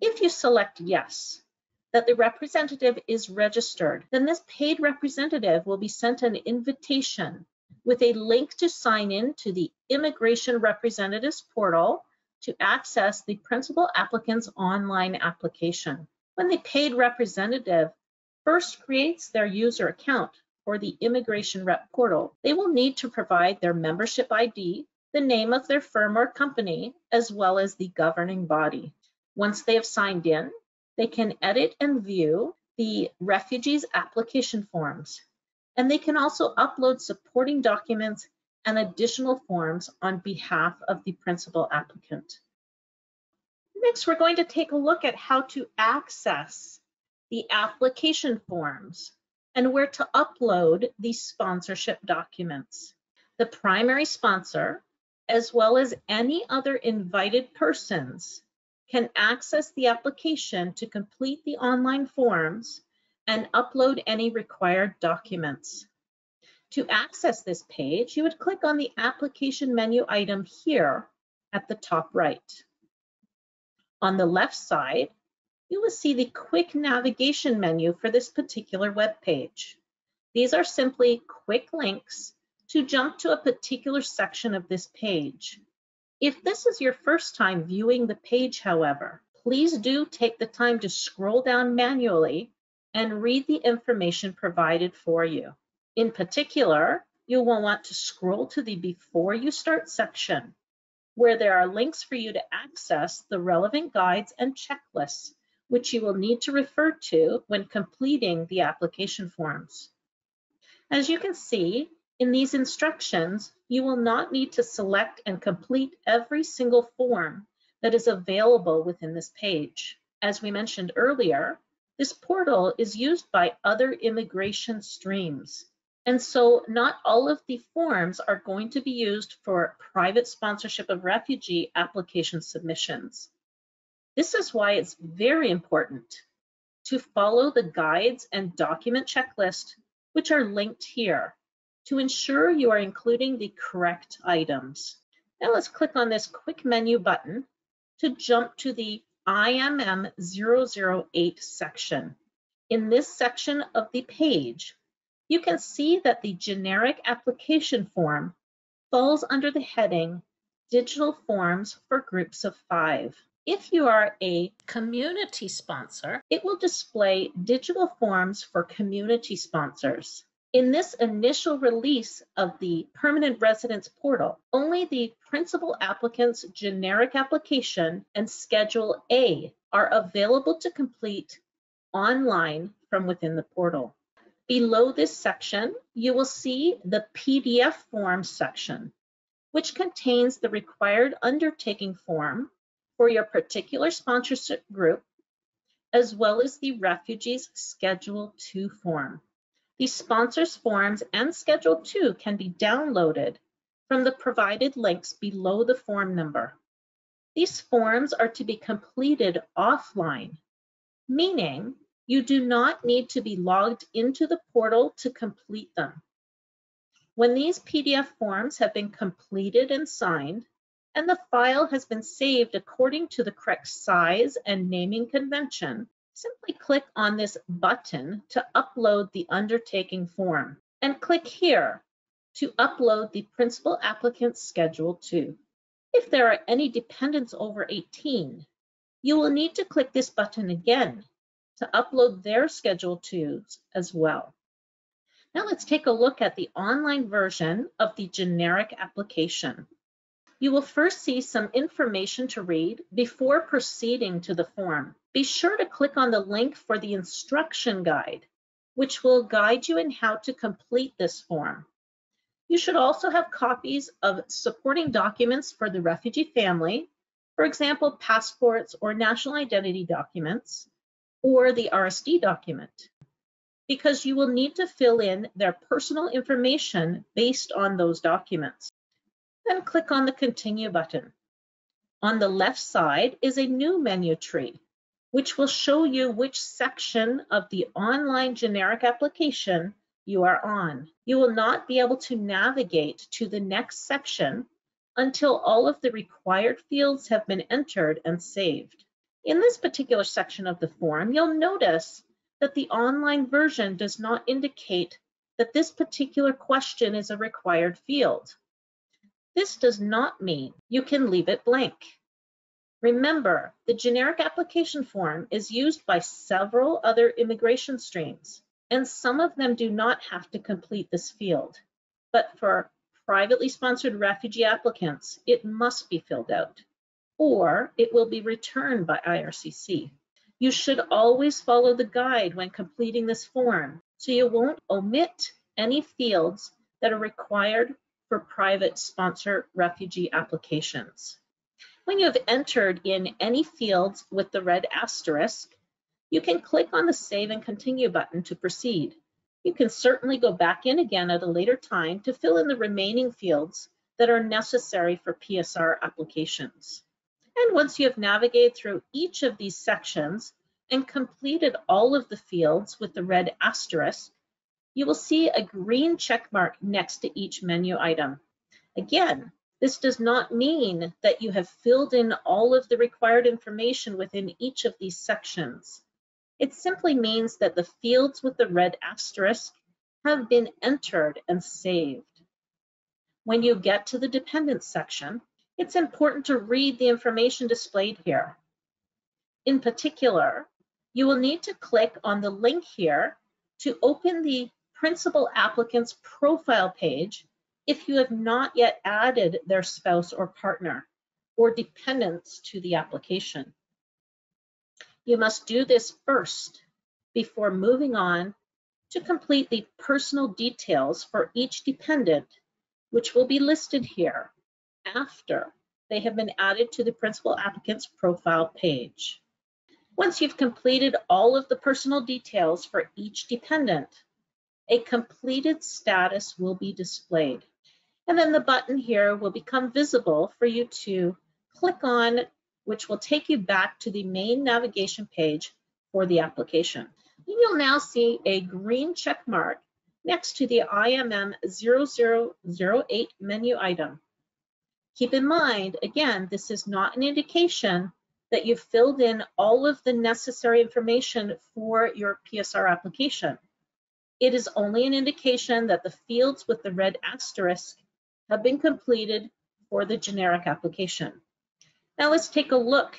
If you select yes, that the representative is registered, then this paid representative will be sent an invitation with a link to sign in to the Immigration Representatives portal to access the principal applicant's online application. When the paid representative first creates their user account, for the Immigration Rep portal, they will need to provide their membership ID, the name of their firm or company, as well as the governing body. Once they have signed in, they can edit and view the refugees application forms, and they can also upload supporting documents and additional forms on behalf of the principal applicant. Next, we're going to take a look at how to access the application forms and where to upload these sponsorship documents. The primary sponsor, as well as any other invited persons, can access the application to complete the online forms and upload any required documents. To access this page, you would click on the application menu item here at the top right. On the left side, you will see the quick navigation menu for this particular web page. These are simply quick links to jump to a particular section of this page. If this is your first time viewing the page, however, please do take the time to scroll down manually and read the information provided for you. In particular, you will want to scroll to the Before You Start section, where there are links for you to access the relevant guides and checklists which you will need to refer to when completing the application forms. As you can see, in these instructions, you will not need to select and complete every single form that is available within this page. As we mentioned earlier, this portal is used by other immigration streams. And so not all of the forms are going to be used for private sponsorship of refugee application submissions. This is why it's very important to follow the guides and document checklist, which are linked here to ensure you are including the correct items. Now let's click on this quick menu button to jump to the IMM 008 section. In this section of the page, you can see that the generic application form falls under the heading Digital Forms for Groups of Five. If you are a community sponsor, it will display digital forms for community sponsors. In this initial release of the Permanent Residence Portal, only the principal applicant's generic application and Schedule A are available to complete online from within the portal. Below this section, you will see the PDF forms section. which contains the required undertaking form for your particular sponsorship group, as well as the Refugees Schedule 2 form. The sponsors forms and Schedule 2 can be downloaded from the provided links below the form number. These forms are to be completed offline, meaning you do not need to be logged into the portal to complete them. When these PDF forms have been completed and signed, and the file has been saved according to the correct size and naming convention, simply click on this button to upload the undertaking form and click here to upload the principal applicant schedule 2. If there are any dependents over 18, you will need to click this button again to upload their schedule 2s as well. Now let's take a look at the online version of the generic application. You will first see some information to read before proceeding to the form. Be sure to click on the link for the instruction guide, which will guide you in how to complete this form. You should also have copies of supporting documents for the refugee family, for example, passports or national identity documents, or the RSD document because you will need to fill in their personal information based on those documents. Then click on the Continue button. On the left side is a new menu tree, which will show you which section of the online generic application you are on. You will not be able to navigate to the next section until all of the required fields have been entered and saved. In this particular section of the form, you'll notice that the online version does not indicate that this particular question is a required field. This does not mean you can leave it blank. Remember, the generic application form is used by several other immigration streams, and some of them do not have to complete this field. But for privately sponsored refugee applicants, it must be filled out, or it will be returned by IRCC. You should always follow the guide when completing this form, so you won't omit any fields that are required for private sponsor refugee applications. When you have entered in any fields with the red asterisk, you can click on the Save and Continue button to proceed. You can certainly go back in again at a later time to fill in the remaining fields that are necessary for PSR applications. And once you have navigated through each of these sections and completed all of the fields with the red asterisk, you will see a green check mark next to each menu item. Again, this does not mean that you have filled in all of the required information within each of these sections. It simply means that the fields with the red asterisk have been entered and saved. When you get to the dependents section, it's important to read the information displayed here. In particular, you will need to click on the link here to open the principal applicant's profile page if you have not yet added their spouse or partner or dependents to the application. You must do this first before moving on to complete the personal details for each dependent, which will be listed here after they have been added to the principal applicant's profile page. Once you've completed all of the personal details for each dependent, a completed status will be displayed. And then the button here will become visible for you to click on, which will take you back to the main navigation page for the application. You'll now see a green check mark next to the IMM 0008 menu item. Keep in mind, again, this is not an indication that you've filled in all of the necessary information for your PSR application. It is only an indication that the fields with the red asterisk have been completed for the generic application. Now let's take a look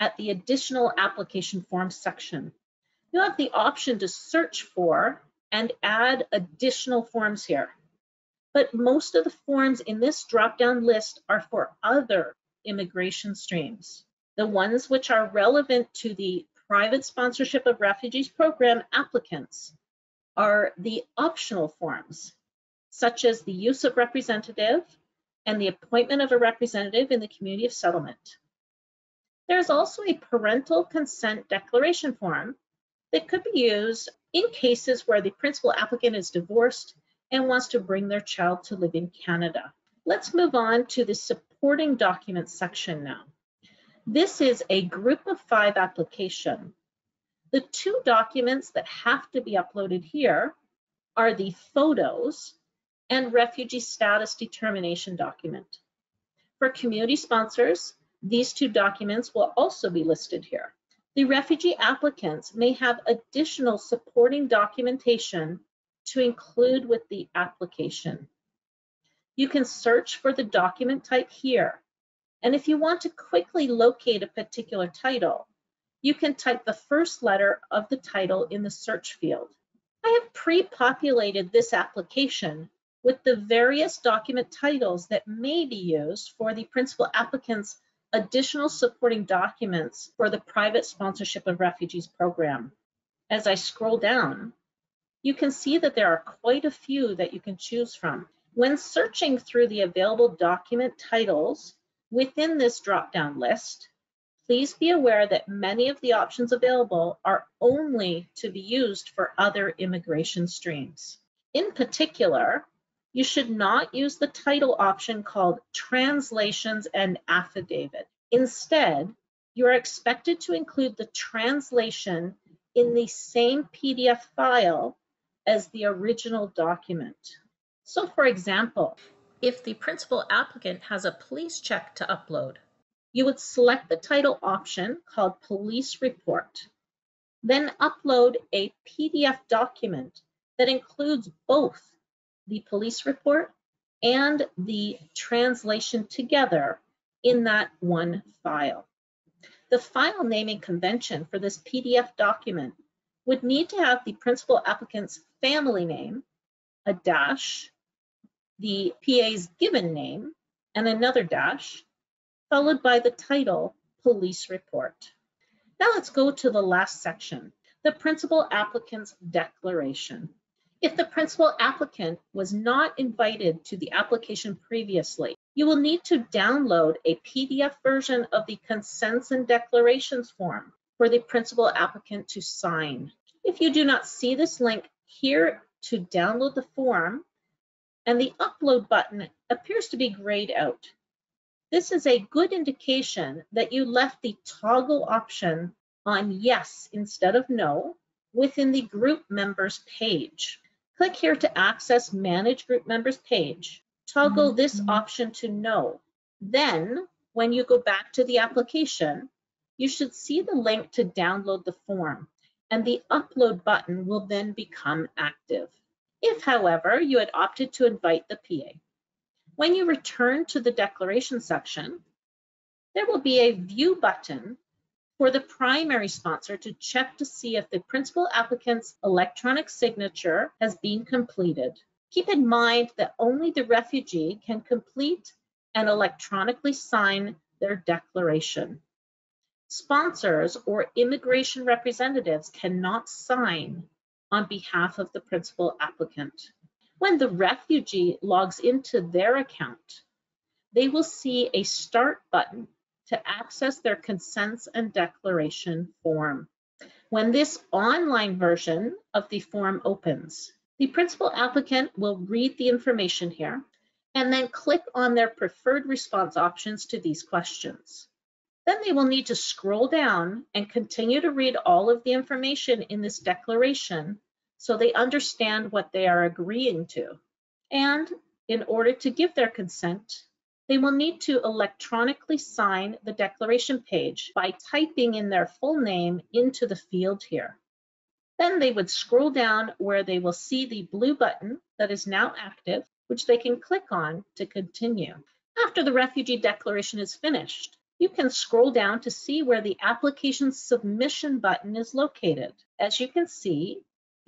at the additional application form section. You have the option to search for and add additional forms here but most of the forms in this drop-down list are for other immigration streams. The ones which are relevant to the private sponsorship of refugees program applicants are the optional forms, such as the use of representative and the appointment of a representative in the community of settlement. There's also a parental consent declaration form that could be used in cases where the principal applicant is divorced and wants to bring their child to live in Canada. Let's move on to the supporting documents section now. This is a group of five application. The two documents that have to be uploaded here are the photos and refugee status determination document. For community sponsors, these two documents will also be listed here. The refugee applicants may have additional supporting documentation to include with the application. You can search for the document type here. And if you want to quickly locate a particular title, you can type the first letter of the title in the search field. I have pre-populated this application with the various document titles that may be used for the principal applicant's additional supporting documents for the private sponsorship of refugees program. As I scroll down, you can see that there are quite a few that you can choose from. When searching through the available document titles within this drop-down list, please be aware that many of the options available are only to be used for other immigration streams. In particular, you should not use the title option called Translations and Affidavit. Instead, you are expected to include the translation in the same PDF file as the original document. So for example, if the principal applicant has a police check to upload, you would select the title option called Police Report, then upload a PDF document that includes both the police report and the translation together in that one file. The file naming convention for this PDF document would need to have the principal applicant's family name, a dash, the PA's given name, and another dash, followed by the title, Police Report. Now let's go to the last section, the principal applicant's declaration. If the principal applicant was not invited to the application previously, you will need to download a PDF version of the consents and declarations form for the principal applicant to sign. If you do not see this link here to download the form, and the upload button appears to be grayed out, this is a good indication that you left the toggle option on yes instead of no within the group members page. Click here to access Manage Group Members page. Toggle this mm-hmm. option to No. Then, when you go back to the application, you should see the link to download the form, and the upload button will then become active. If, however, you had opted to invite the PA, when you return to the declaration section, there will be a View button for the primary sponsor to check to see if the principal applicant's electronic signature has been completed. Keep in mind that only the refugee can complete and electronically sign their declaration. Sponsors or immigration representatives cannot sign on behalf of the principal applicant. When the refugee logs into their account, they will see a Start button to access their consents and declaration form. When this online version of the form opens, the principal applicant will read the information here and then click on their preferred response options to these questions. Then they will need to scroll down and continue to read all of the information in this declaration so they understand what they are agreeing to. And in order to give their consent, they will need to electronically sign the declaration page by typing in their full name into the field here. Then they would scroll down where they will see the blue button that is now active, which they can click on to continue. After the refugee declaration is finished, you can scroll down to see where the application submission button is located. As you can see,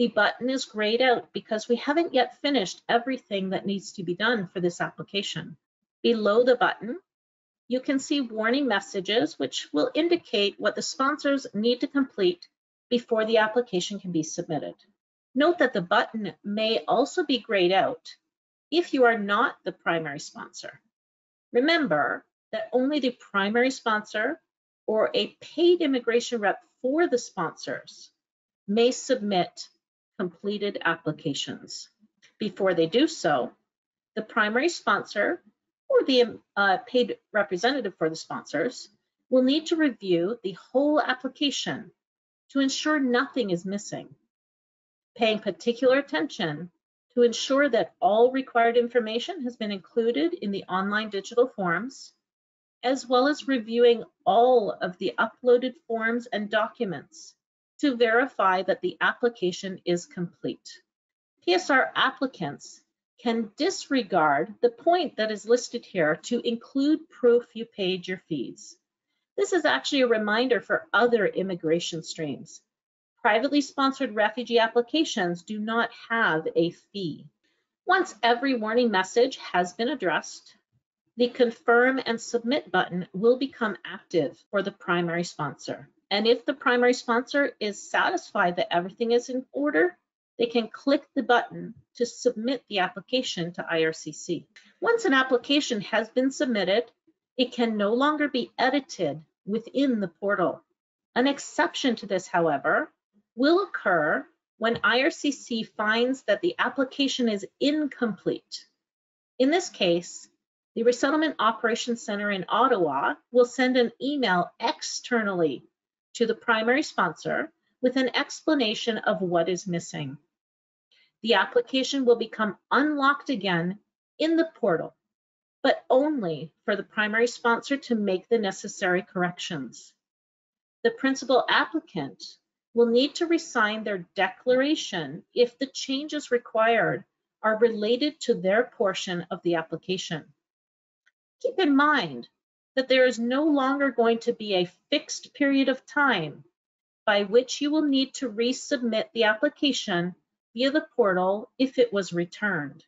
the button is grayed out because we haven't yet finished everything that needs to be done for this application. Below the button, you can see warning messages, which will indicate what the sponsors need to complete before the application can be submitted. Note that the button may also be grayed out if you are not the primary sponsor. Remember that only the primary sponsor or a paid immigration rep for the sponsors may submit completed applications. Before they do so, the primary sponsor or the uh, paid representative for the sponsors will need to review the whole application to ensure nothing is missing, paying particular attention to ensure that all required information has been included in the online digital forms, as well as reviewing all of the uploaded forms and documents to verify that the application is complete. PSR applicants can disregard the point that is listed here to include proof you paid your fees. This is actually a reminder for other immigration streams. Privately sponsored refugee applications do not have a fee. Once every warning message has been addressed, the confirm and submit button will become active for the primary sponsor. And if the primary sponsor is satisfied that everything is in order, they can click the button to submit the application to IRCC. Once an application has been submitted, it can no longer be edited within the portal. An exception to this, however, will occur when IRCC finds that the application is incomplete. In this case, the Resettlement Operations Center in Ottawa will send an email externally to the primary sponsor with an explanation of what is missing. The application will become unlocked again in the portal, but only for the primary sponsor to make the necessary corrections. The principal applicant will need to resign their declaration if the changes required are related to their portion of the application. Keep in mind that there is no longer going to be a fixed period of time by which you will need to resubmit the application via the portal if it was returned.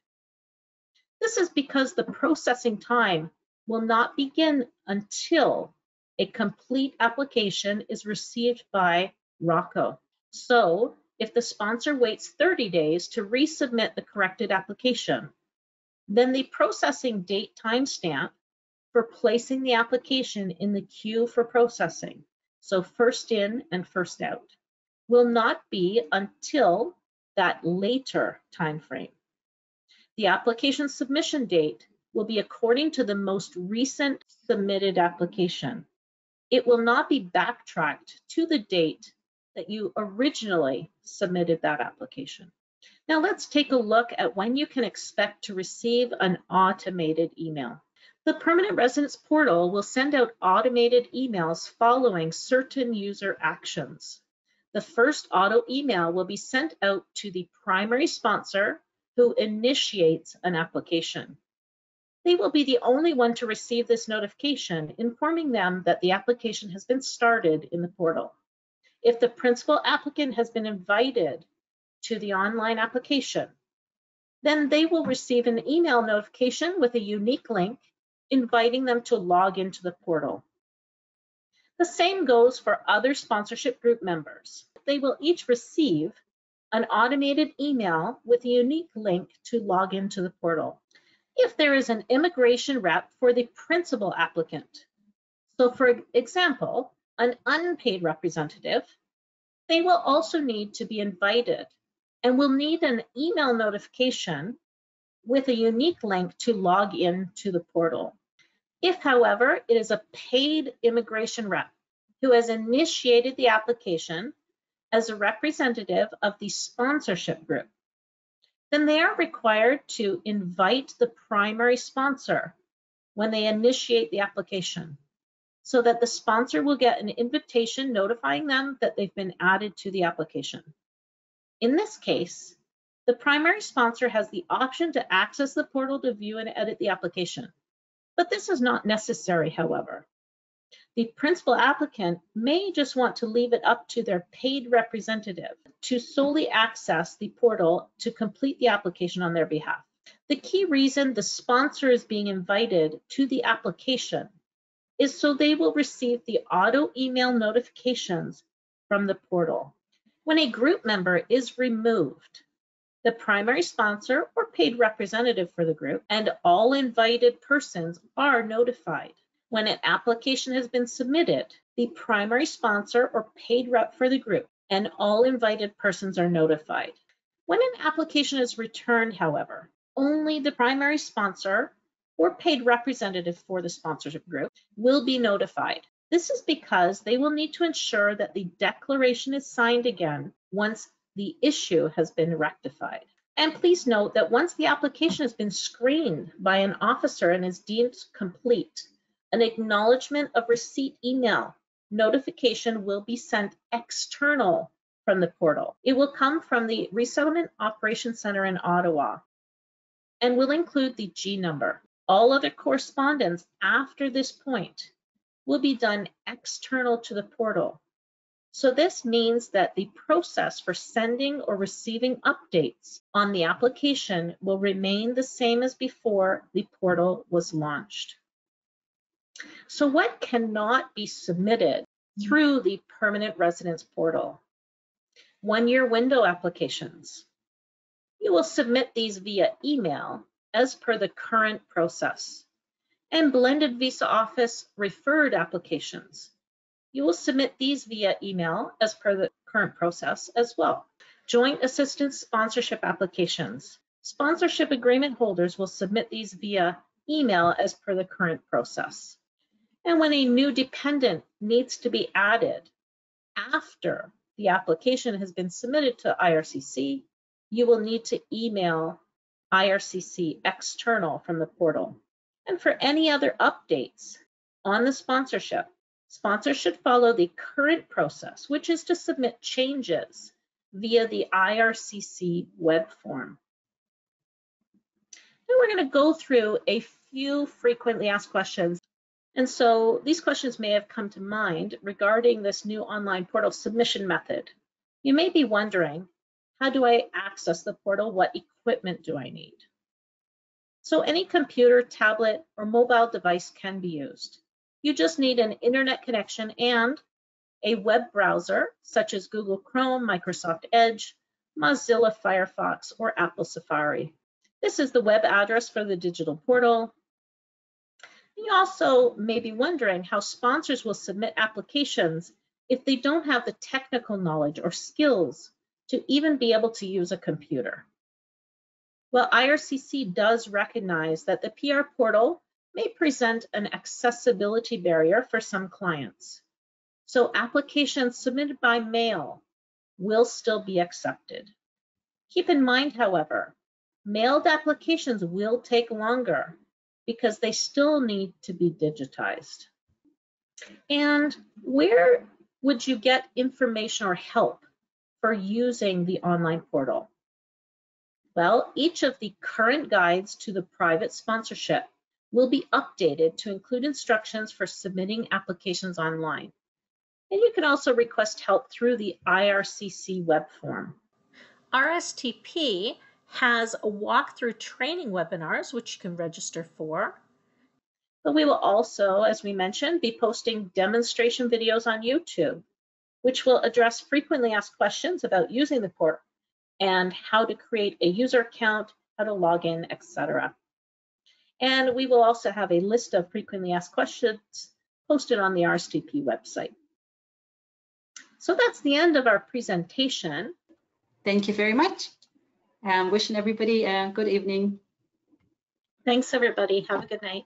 This is because the processing time will not begin until a complete application is received by ROC-O. So if the sponsor waits 30 days to resubmit the corrected application, then the processing date timestamp for placing the application in the queue for processing, so first in and first out, will not be until that later time frame. The application submission date will be according to the most recent submitted application. It will not be backtracked to the date that you originally submitted that application. Now let's take a look at when you can expect to receive an automated email. The permanent residence portal will send out automated emails following certain user actions. The first auto email will be sent out to the primary sponsor who initiates an application. They will be the only one to receive this notification informing them that the application has been started in the portal. If the principal applicant has been invited to the online application, then they will receive an email notification with a unique link inviting them to log into the portal. The same goes for other sponsorship group members. They will each receive an automated email with a unique link to log into the portal. If there is an immigration rep for the principal applicant, so for example, an unpaid representative, they will also need to be invited and will need an email notification with a unique link to log in to the portal. If, however, it is a paid immigration rep who has initiated the application as a representative of the sponsorship group, then they are required to invite the primary sponsor when they initiate the application so that the sponsor will get an invitation notifying them that they've been added to the application. In this case, the primary sponsor has the option to access the portal to view and edit the application. But this is not necessary, however. The principal applicant may just want to leave it up to their paid representative to solely access the portal to complete the application on their behalf. The key reason the sponsor is being invited to the application is so they will receive the auto email notifications from the portal. When a group member is removed, the primary sponsor or paid representative for the group, and all invited persons are notified. When an application has been submitted, the primary sponsor or paid rep for the group and all invited persons are notified. When an application is returned, however, only the primary sponsor or paid representative for the sponsorship group will be notified. This is because they will need to ensure that the declaration is signed again once the issue has been rectified. And please note that once the application has been screened by an officer and is deemed complete, an acknowledgement of receipt email notification will be sent external from the portal. It will come from the Resettlement Operations Center in Ottawa and will include the G number. All other correspondence after this point will be done external to the portal. So this means that the process for sending or receiving updates on the application will remain the same as before the portal was launched. So what cannot be submitted through the permanent residence portal? One-year window applications. You will submit these via email as per the current process. And blended visa office referred applications. You will submit these via email as per the current process as well. Joint assistance sponsorship applications. Sponsorship agreement holders will submit these via email as per the current process. And when a new dependent needs to be added after the application has been submitted to IRCC, you will need to email IRCC external from the portal. And for any other updates on the sponsorship, sponsors should follow the current process, which is to submit changes via the IRCC web form. Then we're going to go through a few frequently asked questions and so these questions may have come to mind regarding this new online portal submission method. You may be wondering, how do I access the portal? What equipment do I need? So any computer, tablet, or mobile device can be used. You just need an internet connection and a web browser, such as Google Chrome, Microsoft Edge, Mozilla Firefox, or Apple Safari. This is the web address for the digital portal. You also may be wondering how sponsors will submit applications if they don't have the technical knowledge or skills to even be able to use a computer. Well, IRCC does recognize that the PR portal may present an accessibility barrier for some clients. So applications submitted by mail will still be accepted. Keep in mind, however, mailed applications will take longer because they still need to be digitized. And where would you get information or help for using the online portal? Well, each of the current guides to the private sponsorship will be updated to include instructions for submitting applications online. And you can also request help through the IRCC web form. RSTP has a walkthrough training webinars, which you can register for. But we will also, as we mentioned, be posting demonstration videos on YouTube, which will address frequently asked questions about using the portal and how to create a user account, how to log in, etc. And we will also have a list of frequently asked questions posted on the RSTP website. So that's the end of our presentation. Thank you very much. Um, wishing everybody a good evening. Thanks, everybody. Have a good night.